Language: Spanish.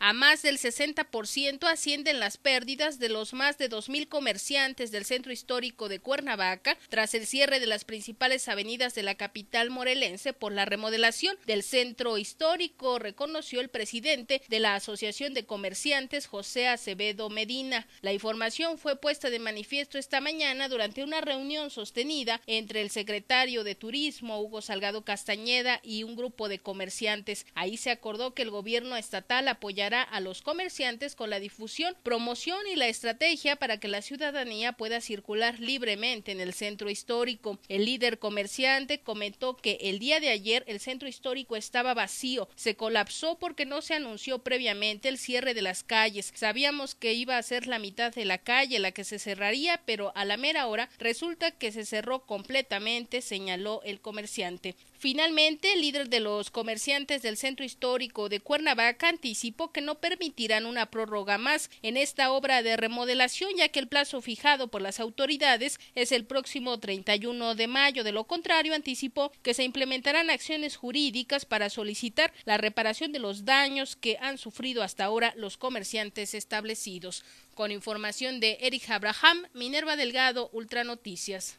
A más del 60% ascienden las pérdidas de los más de 2.000 comerciantes del centro histórico de Cuernavaca tras el cierre de las principales avenidas de la capital morelense por la remodelación del centro histórico, reconoció el presidente de la Asociación de Comerciantes, José Acevedo Medina. La información fue puesta de manifiesto esta mañana durante una reunión sostenida entre el secretario de Turismo, Hugo Salgado Castañeda, y un grupo de comerciantes. Ahí se acordó que el gobierno estatal apoyará a los comerciantes con la difusión, promoción y la estrategia para que la ciudadanía pueda circular libremente en el centro histórico. El líder comerciante comentó que el día de ayer el centro histórico estaba vacío, se colapsó porque no se anunció previamente el cierre de las calles. Sabíamos que iba a ser la mitad de la calle la que se cerraría, pero a la mera hora resulta que se cerró completamente, señaló el comerciante. Finalmente, el líder de los comerciantes del centro histórico de Cuernavaca anticipó no permitirán una prórroga más en esta obra de remodelación, ya que el plazo fijado por las autoridades es el próximo 31 de mayo. De lo contrario, anticipó que se implementarán acciones jurídicas para solicitar la reparación de los daños que han sufrido hasta ahora los comerciantes establecidos. Con información de Eric Abraham, Minerva Delgado, Ultra Noticias.